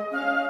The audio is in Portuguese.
Música